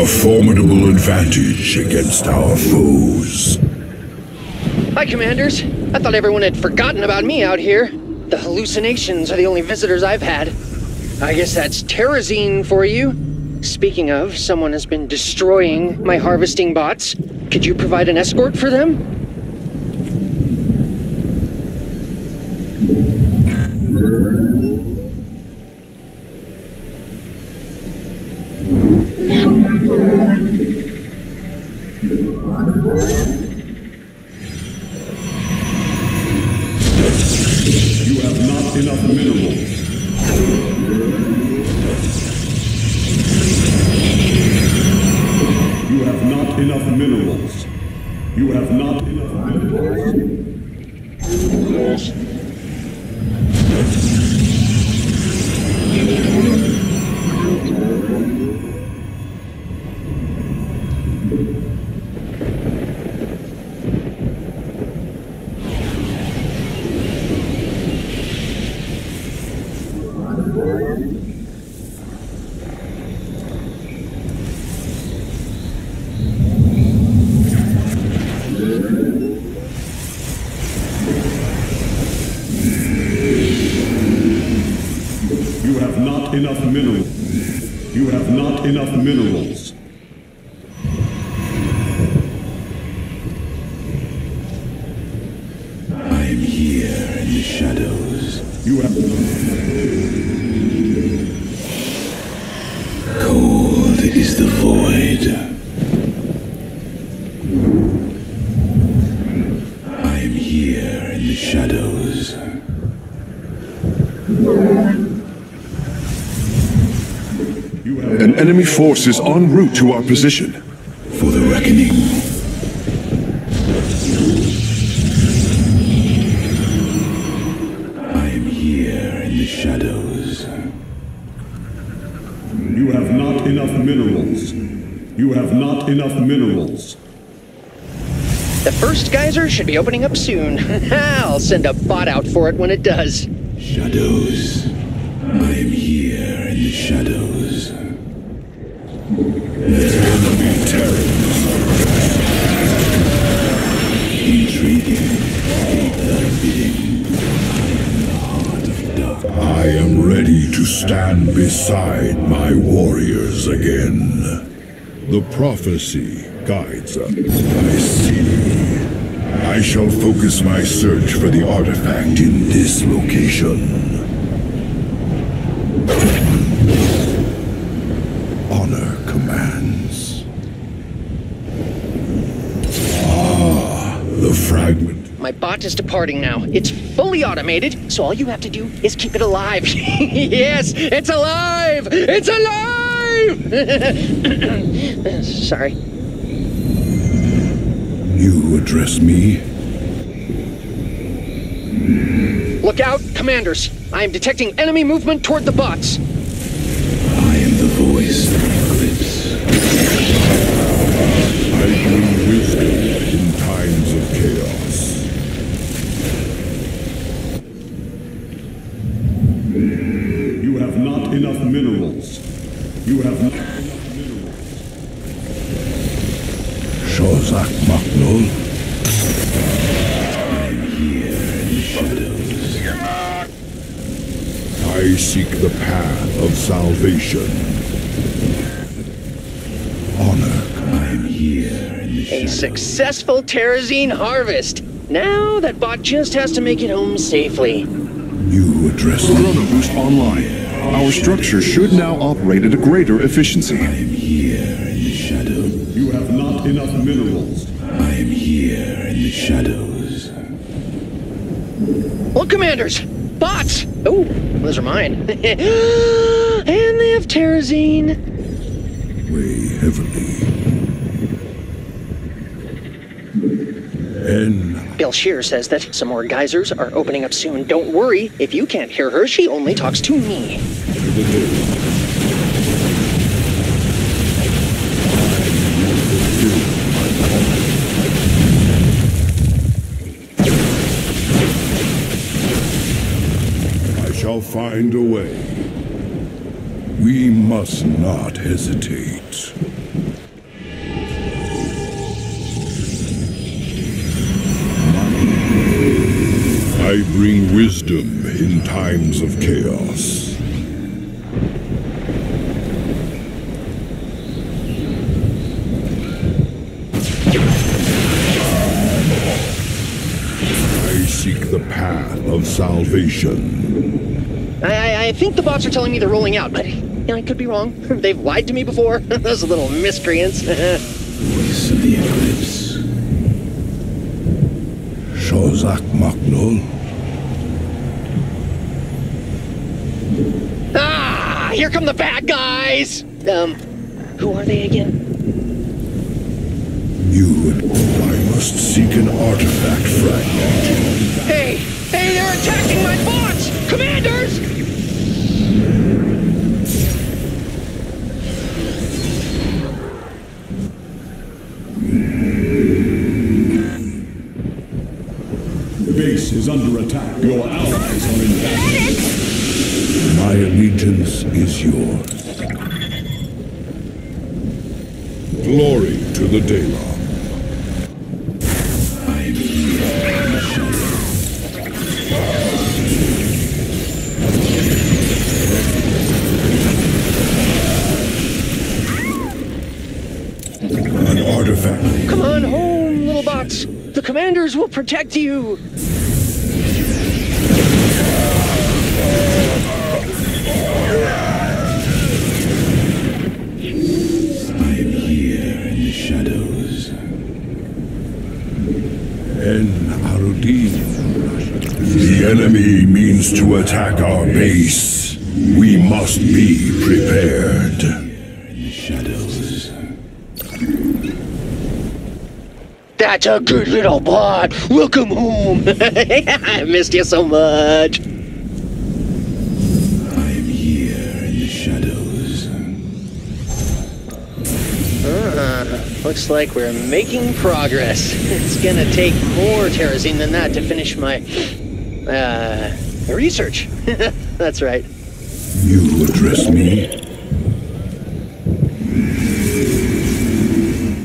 A formidable advantage against our foes. Hi, Commanders. I thought everyone had forgotten about me out here. The hallucinations are the only visitors I've had. I guess that's Terrazine for you. Speaking of, someone has been destroying my harvesting bots. Could you provide an escort for them? Enemy forces en route to our position. For the reckoning. I am here in the shadows. you have not enough minerals. You have not enough minerals. The first geyser should be opening up soon. I'll send a bot out for it when it does. Shadows. I am here in the shadows. Stand beside my warriors again. The prophecy guides us. I see. I shall focus my search for the artifact in this location. Honor commands. Ah, the fragment. My bot is departing now. It's fully automated, so all you have to do is keep it alive. yes, it's alive! It's alive! Sorry. You address me? Look out, commanders. I am detecting enemy movement toward the bots. I am the voice salvation. Honor. I am here in the A shadows. successful Terrazine harvest. Now that bot just has to make it home safely. You address me. Chrono boost online. Our structure should now operate at a greater efficiency. I am here in the shadows. You have not enough minerals. I am here in the shadows. Look, commanders! Bots! Oh, those are mine. and they have Terrazine. Weigh heavily. And Bel'Shir says that some more geysers are opening up soon. Don't worry, if you can't hear her, she only talks to me. I shall find a way. We must not hesitate. I bring wisdom in times of chaos. I seek the path of salvation. I, I, I think the bots are telling me they're rolling out, but you know, I could be wrong. They've lied to me before. Those little miscreants. Voice of the Eclipse. Shozak Maknul. ah, here come the bad guys. Um, who are they again? You and I must seek an artifact fragment. Hey, hey, they're attacking my bots! Commanders! Is under attack. Your allies are in battle. My allegiance is yours. Glory to the Daelaam. An artifact. Come on home, little bots. The commanders will protect you. The enemy means to attack our base. We must be prepared. Shadows. That's a good little bot. Welcome home. I missed you so much. Looks like we're making progress. It's gonna take more terrazine than that to finish my uh, research. That's right. You address me?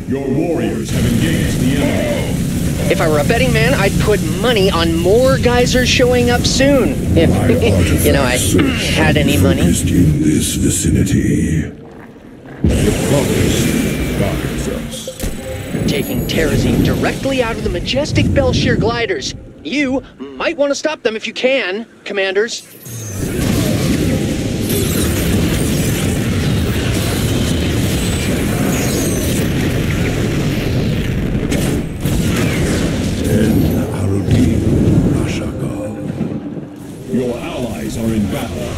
Your warriors have engaged the enemy. If I were a betting man, I'd put money on more geysers showing up soon. If you know I had any money. focused in this vicinity. Taking terrazine directly out of the majestic Bel'Shir gliders. You might want to stop them if you can, commanders. Your allies are in battle.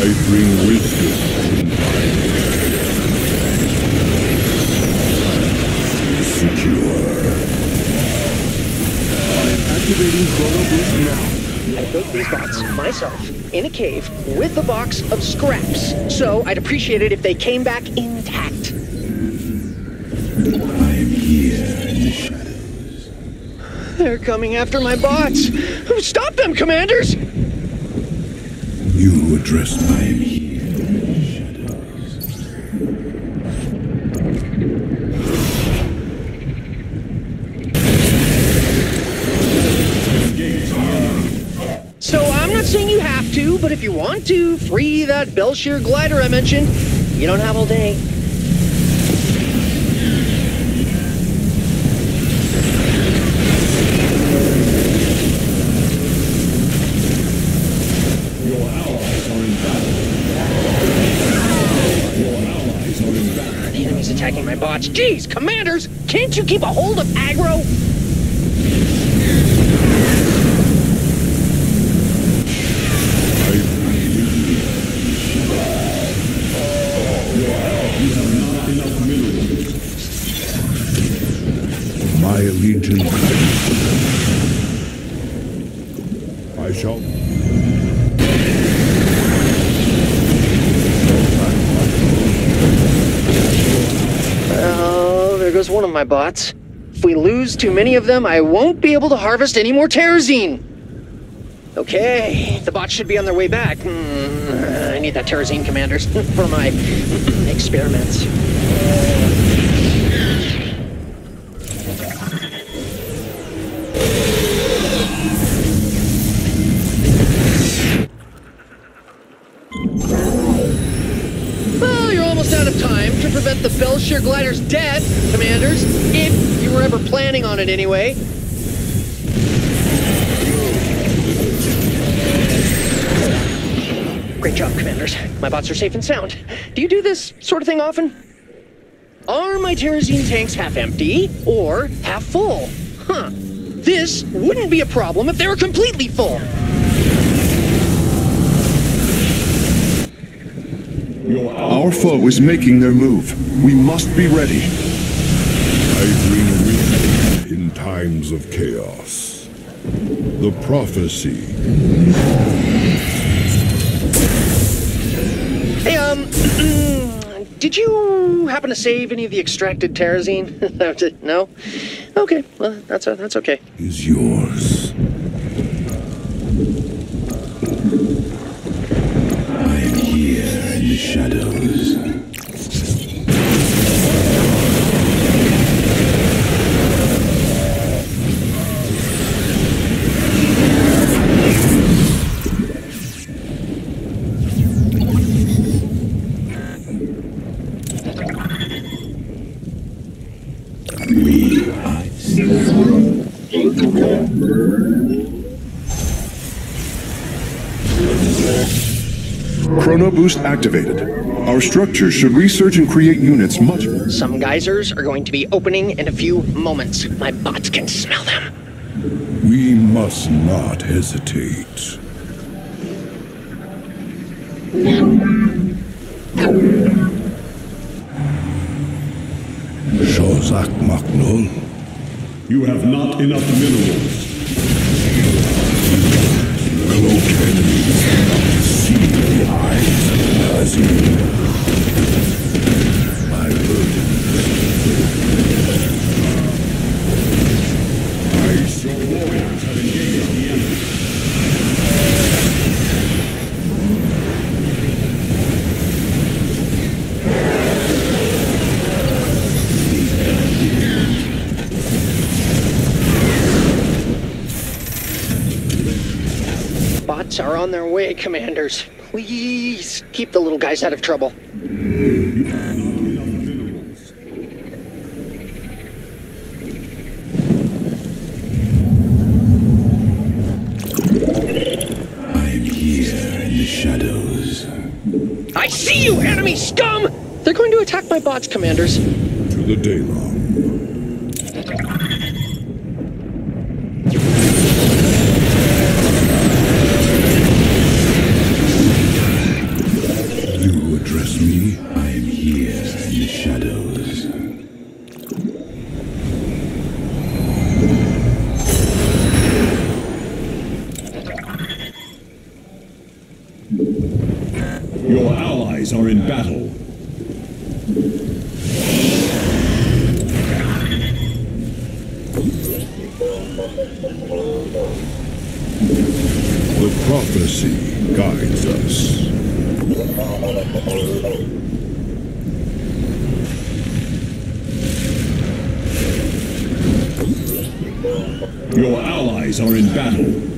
I bring wisdom in Now. I built these bots myself in a cave with a box of scraps. So I'd appreciate it if they came back intact. I'm here in the shadows. They're coming after my bots. Stop them, commanders! You address my to, free that Bel'Shir glider I mentioned. You don't have all day. The enemy's attacking my bots. Jeez, commanders, can't you keep a hold of aggro? Enough minerals. My allegiance. I shall. There goes one of my bots. If we lose too many of them, I won't be able to harvest any more terrazine. Okay, the bots should be on their way back. Hmm, I need that Terrazine Commanders for my experiments. Well, you're almost out of time to prevent the Bel'Shir glider's death, Commanders, if you were ever planning on it anyway. Great job, Commanders. My bots are safe and sound. Do you do this sort of thing often? Are my Terrazine tanks half empty or half full? Huh. This wouldn't be a problem if they were completely full. Our foe is making their move. We must be ready. I in times of chaos. The prophecy. Um, did you happen to save any of the extracted terrazine? no? Okay, well, that's, that's okay. is yours. Activated. Our structure should research and create units much. Some geysers are going to be opening in a few moments. My bots can smell them. We must not hesitate. Shozak Maknul, You have not enough minerals. The are on their way, Commanders. Please keep the little guys out of trouble. I am here in the shadows. I see you, enemy scum! They're going to attack my bots, Commanders. To the The prophecy guides us. Your allies are in battle.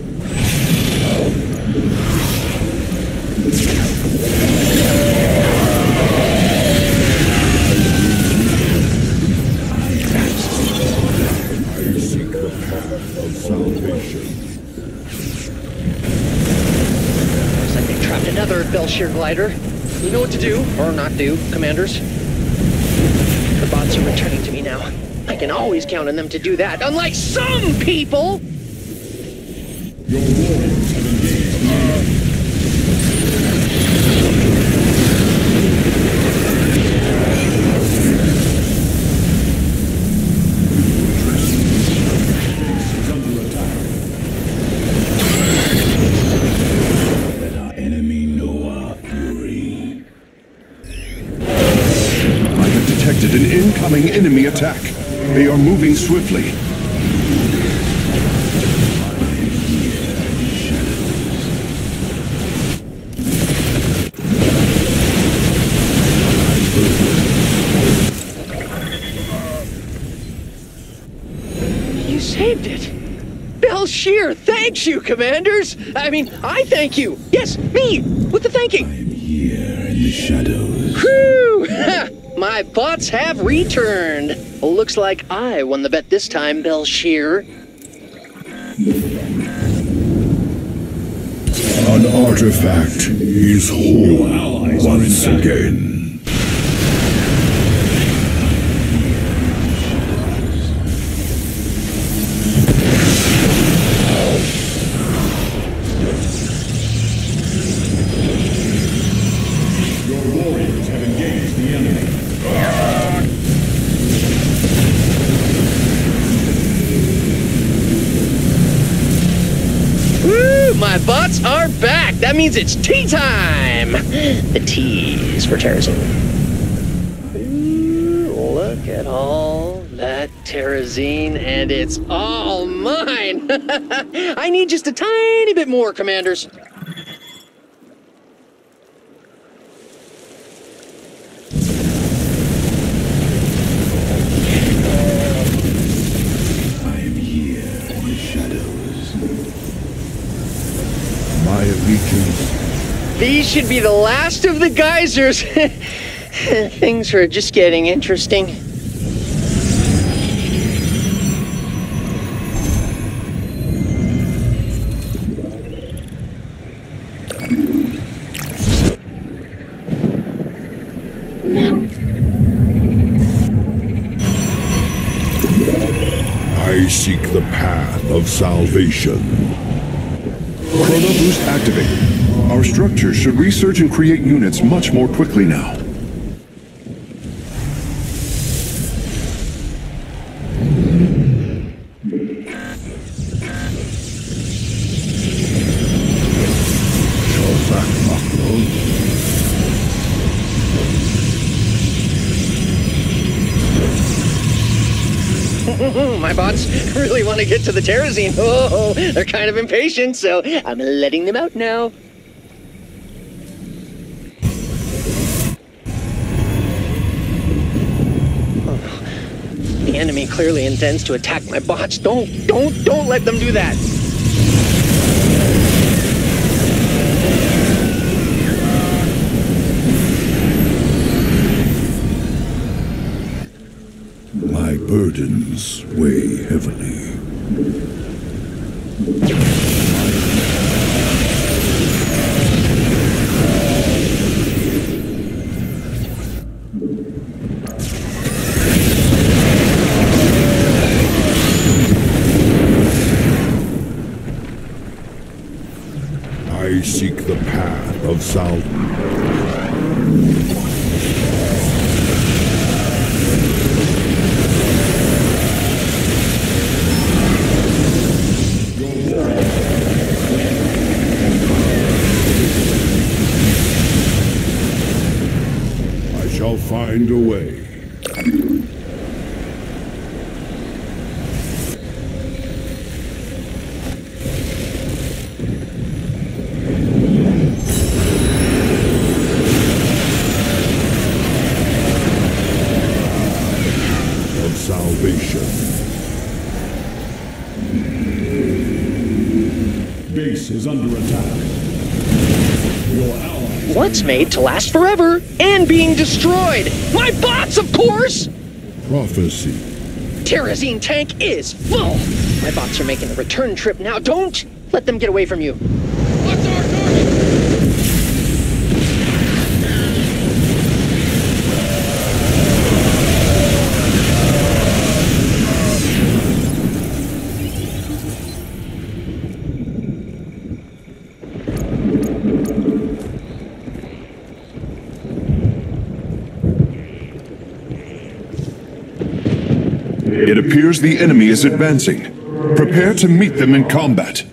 I seek the path of salvation. Like they trapped another Bel'Shir glider. You know what to do, or not do, Commanders. The bots are returning to me now. I can always count on them to do that, unlike some people! Enemy attack. They are moving swiftly. You saved it! Bel'Shir, thanks you, Commanders! I mean, I thank you! Yes, me! With the thanking! Here in the shadows. Whew! My bots have returned. Looks like I won the bet this time, Bel'Shir. An artifact is whole once again. That means it's tea time. The teas for Terrazine. Look at all that Terrazine, and it's all mine. I need just a tiny bit more, commanders. I am here in the shadows. These should be the last of the geysers. Things are just getting interesting. I seek the path of salvation. Chrono boost activated. Our structure should research and create units much more quickly now. Shozak Makhlon. My bots really want to get to the Terrazine. Oh, they're kind of impatient, so I'm letting them out now. The enemy clearly intends to attack my bots. Don't, don't, don't let them do that. My burdens weigh heavily. I seek the path of salvation. I shall find a way. Of salvation. Base is under attack. Your What's made to last forever and being destroyed? My bots, of course! Prophecy. Terrazine tank is full. My bots are making a return trip now. Don't let them get away from you. What's our target? It appears the enemy is advancing. Prepare to meet them in combat.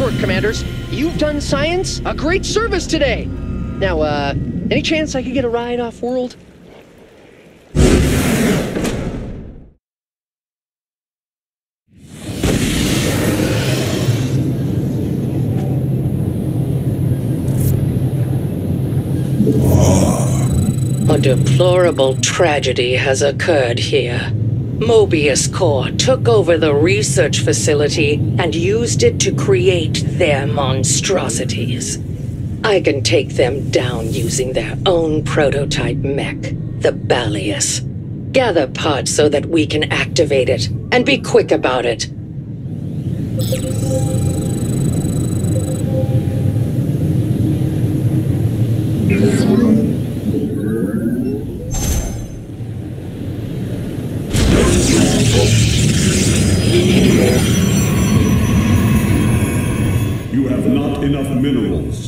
Work, Commanders. You've done science a great service today. Now, uh, any chance I could get a ride off world? Deplorable tragedy has occurred here. Moebius Corps took over the research facility and used it to create their monstrosities. I can take them down using their own prototype mech, the Balius. Gather parts so that we can activate it, and be quick about it. Mm-hmm. You have not enough minerals.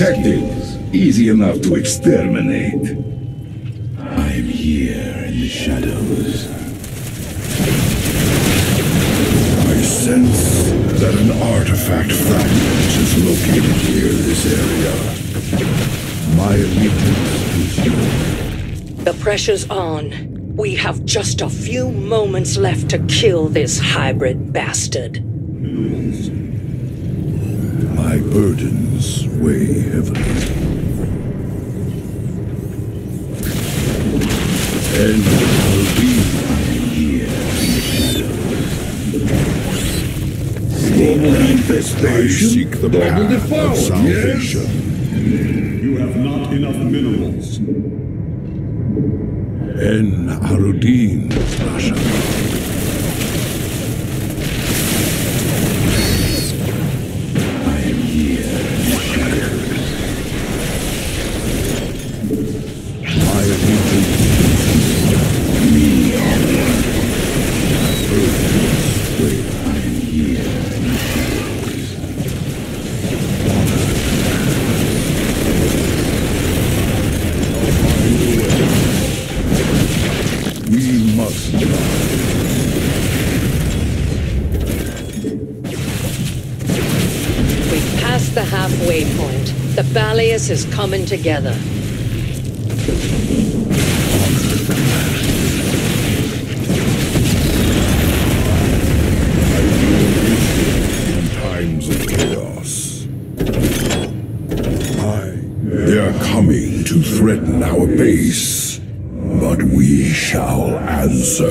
Detected. Easy enough to exterminate. I am here in the shadows. I sense that an artifact fragment is located here in this area. My allegiance is yours. The pressure's on. We have just a few moments left to kill this hybrid bastard. My burdens weigh heavily. And will be the shadows. I seek the path of salvation. You have not enough minerals. En Arudin, Rasha. Is coming together. to threaten our base, but we shall answer.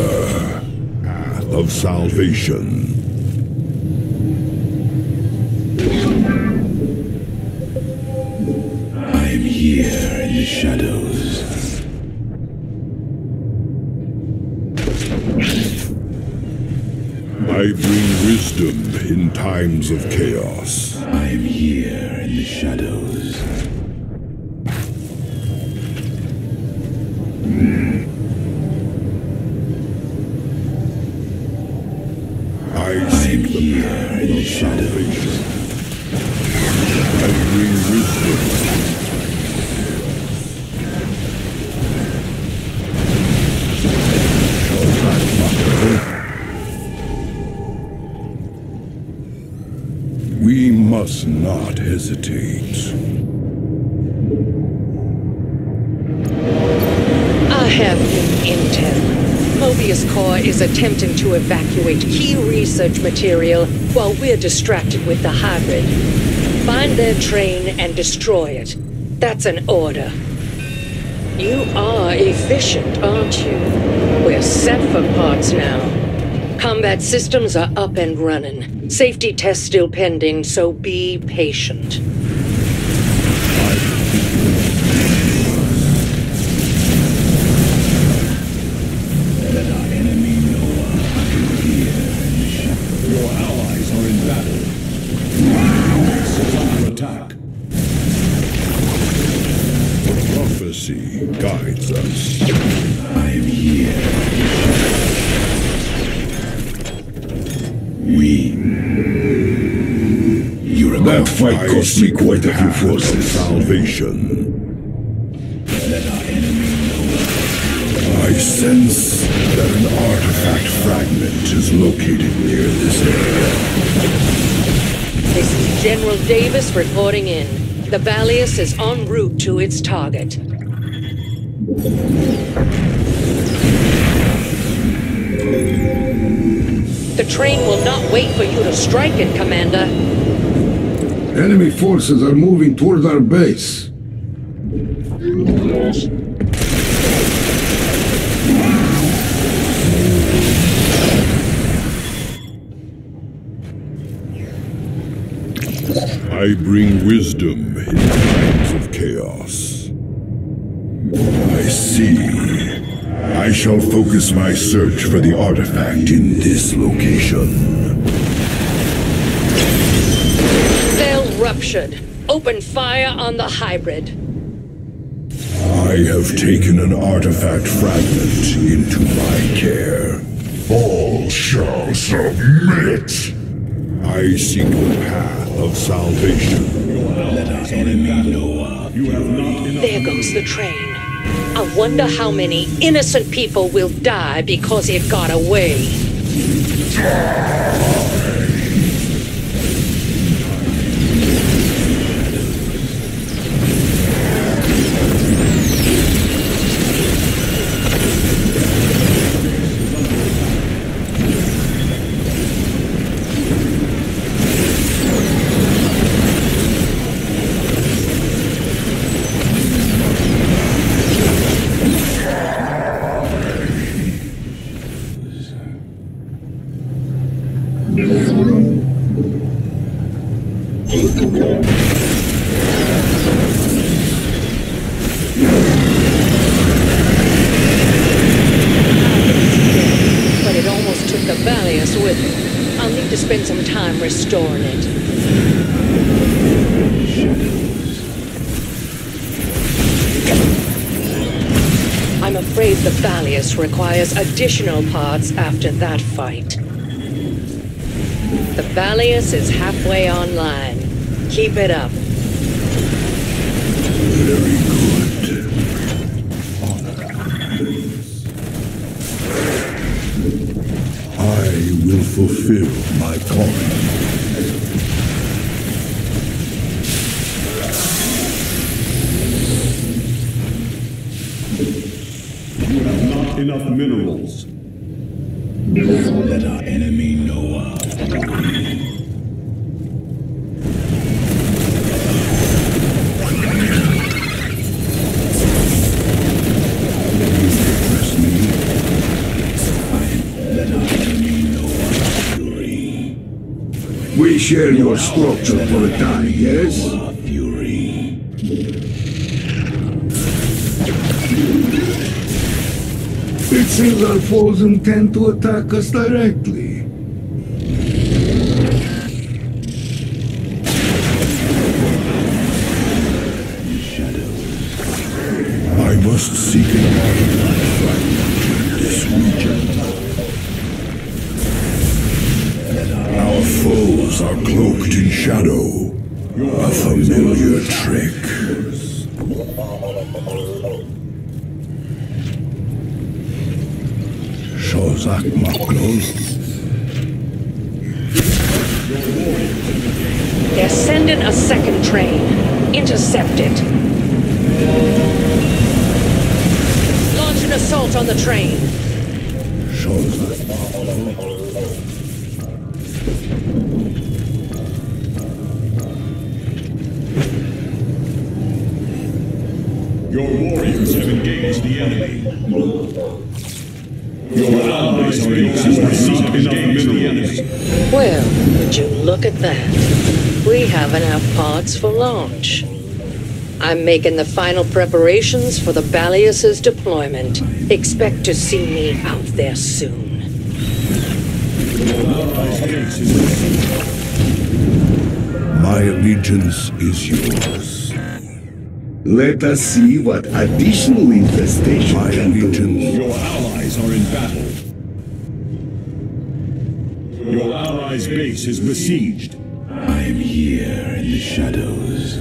Path of salvation. I bring wisdom in times of chaos. I am here in the shadows. I seek the path of salvation. I not hesitate. I have new intel. Moebius Corps is attempting to evacuate key research material while we're distracted with the hybrid. Find their train and destroy it. That's an order. You are efficient, aren't you? We're set for parts now. Combat systems are up and running. Safety tests still pending, so be patient. Let our fight I cost me quite a few path of forces. Salvation. Let our enemy know. I sense that an artifact fragment is located near this area. This is General Davis reporting in. The Balius is en route to its target. The train will not wait for you to strike it, Commander. Enemy forces are moving toward our base. I bring wisdom in times of chaos. I see. I shall focus my search for the artifact in this location. Cell ruptured. Open fire on the hybrid. I have taken an artifact fragment into my care. All shall submit. I seek the path of salvation. Let our enemy know. You have not enough There goes the train. I wonder how many innocent people will die because it got away. But it almost took the Balius with it. I'll need to spend some time restoring it. I'm afraid the Balius requires additional parts after that fight. The Balius is halfway online. Keep it up. Your structure for a time, yes? It seems our foes intend to attack us directly. They're sending a second train. Intercept it. Launch an assault on the train. Your warriors have engaged the enemy. Your allies are enough. Well, would you look at that? We have enough pods for launch. I'm making the final preparations for the Balius's deployment. Expect to see me out there soon. My allegiance is yours. Let us see what additional infestation My can allegiance. Your allies are in battle. Your allies' base is besieged. I am here in the shadows.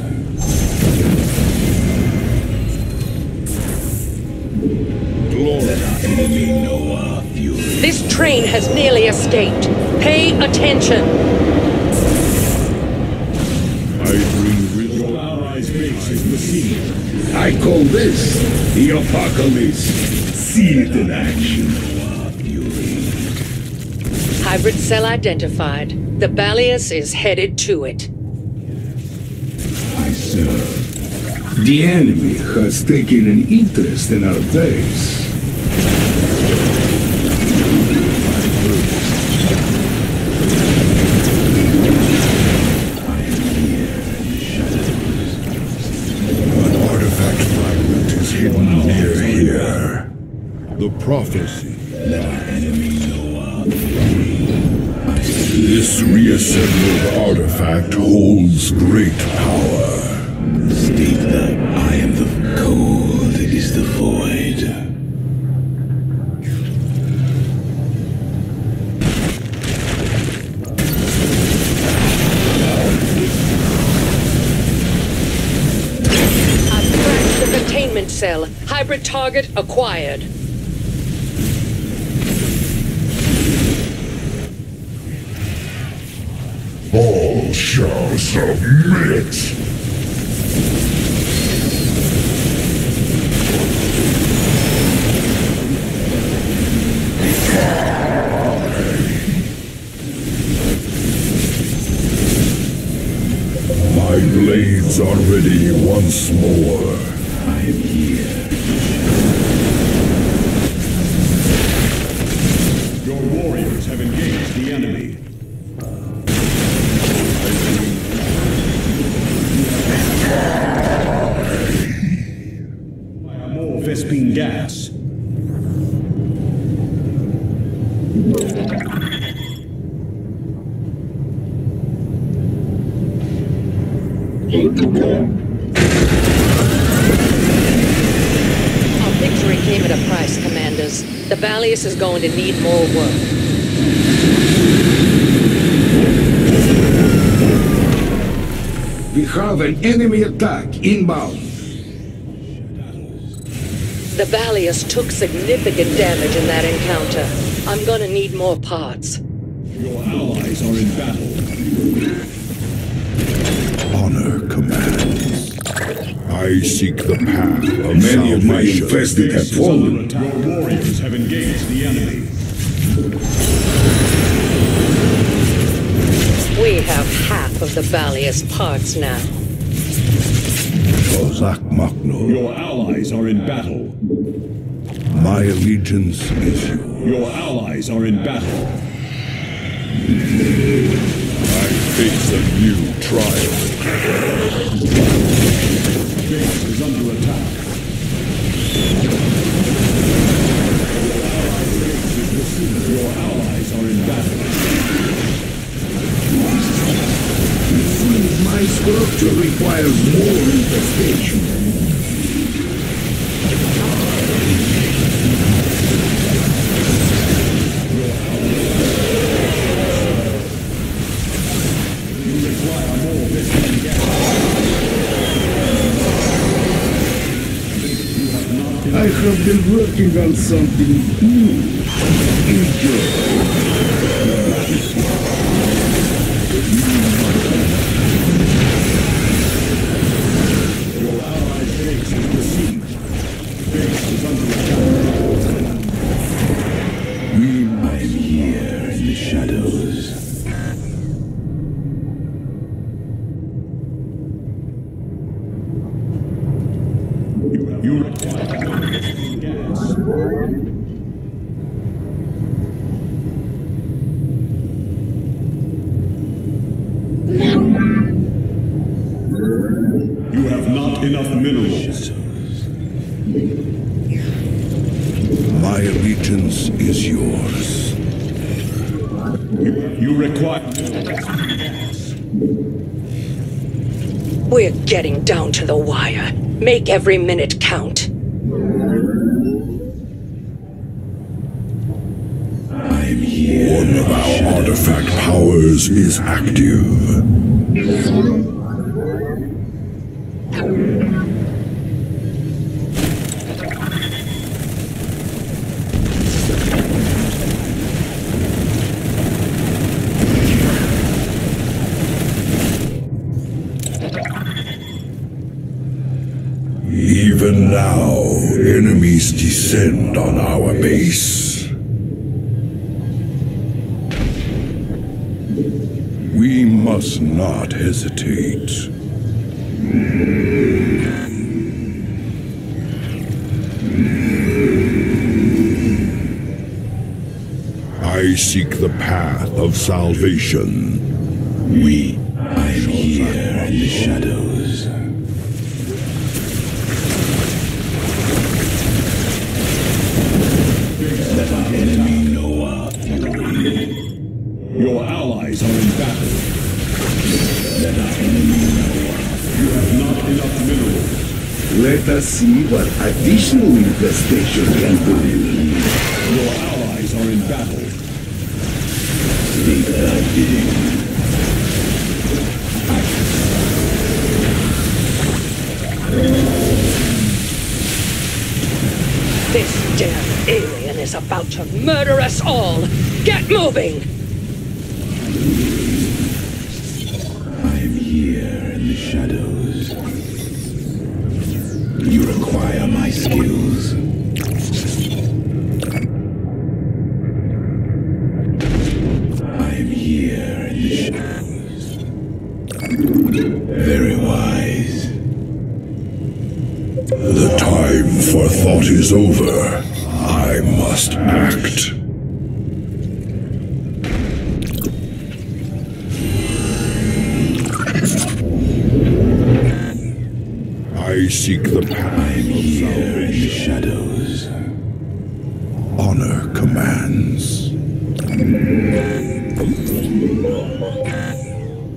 Let our enemy know our fury. This train has nearly escaped. Pay attention. Is besieged. I call this the apocalypse. See it in action. Hybrid cell identified. The Balius is headed to it. I serve. The enemy has taken an interest in our base. Prophecy. Let our enemy know our. This reassembled artifact holds great power. State that I am the cold is the void. I've containment cell. Hybrid target acquired. All shall submit. My blades are ready once more. Going to need more work. We have an enemy attack inbound. The Balius took significant damage in that encounter. I'm gonna need more parts. Your allies are in battle. I seek the path of Many of my salvation. infested have Base is under fallen. attack. Your warriors have engaged the enemy. We have half of the Balius parts now. Kozak Makno. Your allies are in battle. My allegiance is you. Your allies are in battle. Face a new trial. Base is under attack. Your allies are in battle. My structure requires more infestation. Have been working on something new. Enjoy. Enough minerals. My allegiance is yours. You, you require We're getting down to the wire. Make every minute count. I'm here. One of our artifact powers is active. Descend on our base. We must not hesitate. I seek the path of salvation. We. See what additional infestation can do. Your allies are in battle. Think thy bidding. This damn alien is about to murder us all. Get moving!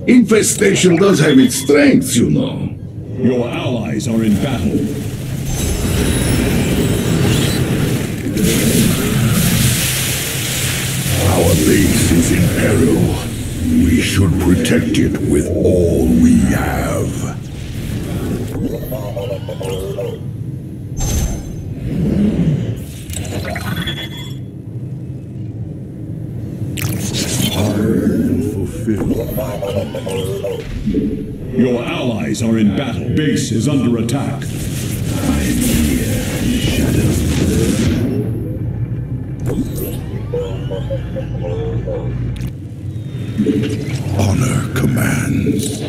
Infestation does have its strengths, you know. Your allies are in battle. Our base is in peril. We should protect it with all we have. Your allies are in battle. Base is under attack. I'm here shadows. Honor commands.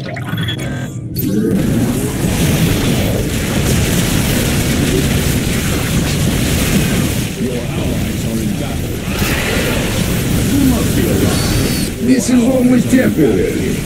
Your allies This is almost temporary.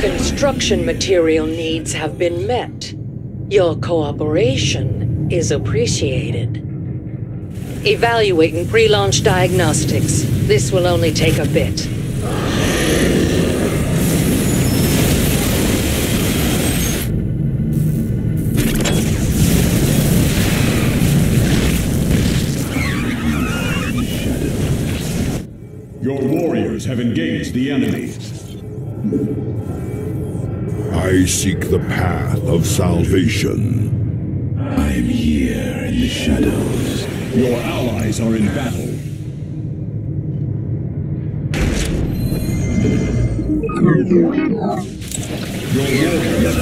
Construction material needs have been met. Your cooperation is appreciated. Evaluating pre-launch diagnostics. This will only take a bit. Your warriors have engaged the enemy. I seek the path of salvation. I am here in the shadows. Your allies are in battle. Your warriors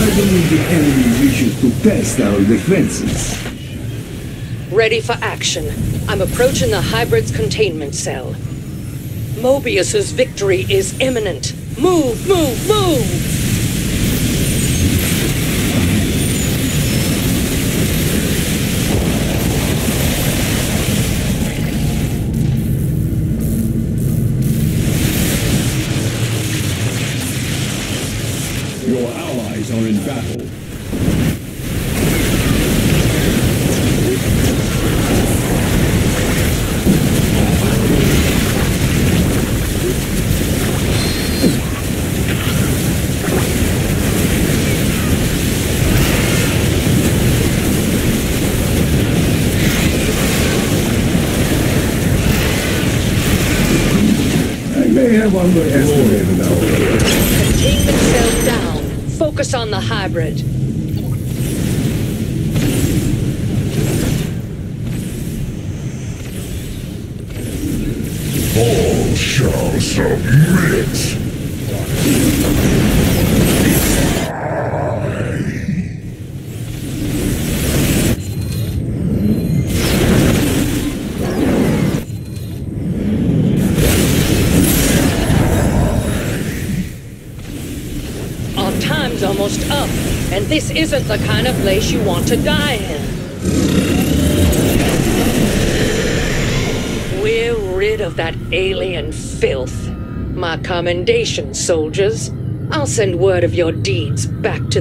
I believe the enemy wishes to test our defenses. Ready for action. I'm approaching the hybrid's containment cell. Moebius's victory is imminent. Move, move, move! Isn't the kind of place you want to die in. We're rid of that alien filth. My commendation, soldiers. I'll send word of your deeds back to